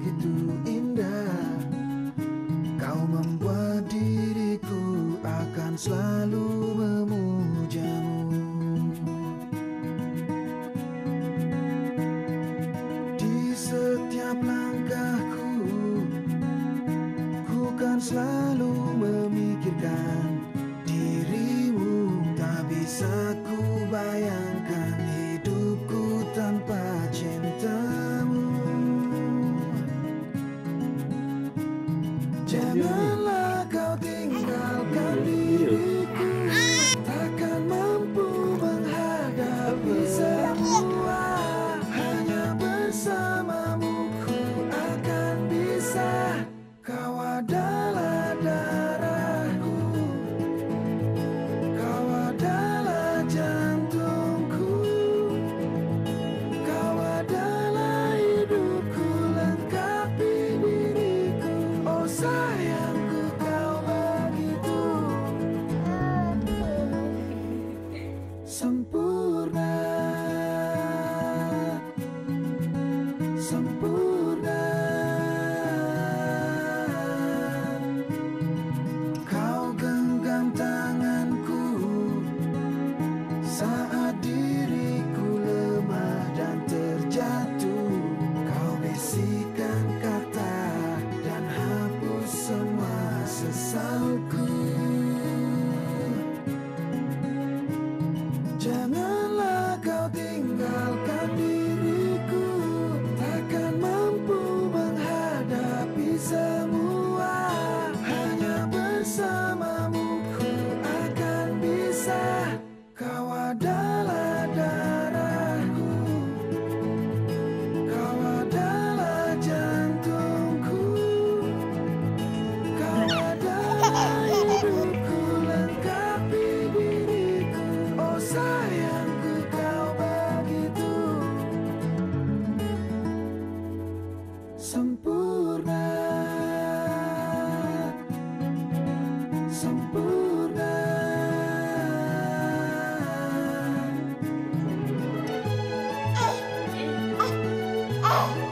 begitu indah. Kau membuat diriku akan selalu memujamu. Di setiap langkahku Ku kan selalu 原来。了。